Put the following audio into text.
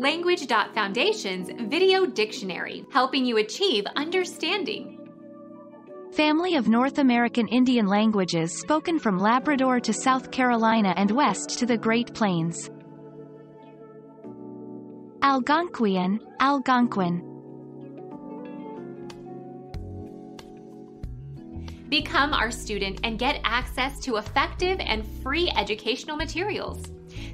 Language.Foundation's Video Dictionary, helping you achieve understanding. Family of North American Indian languages spoken from Labrador to South Carolina and west to the Great Plains. Algonquian, Algonquin. Become our student and get access to effective and free educational materials.